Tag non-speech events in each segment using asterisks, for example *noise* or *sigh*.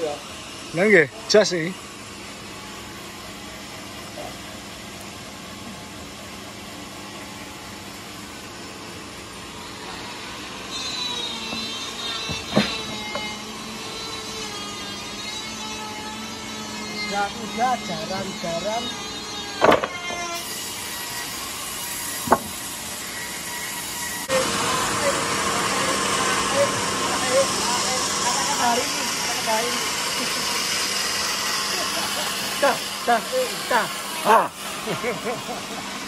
ya. Lah nggih, jas iki. Udah jarang-jarang 大，大，啊！嘿嘿嘿。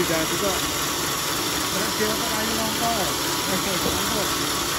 you guys. Thank you. *laughs*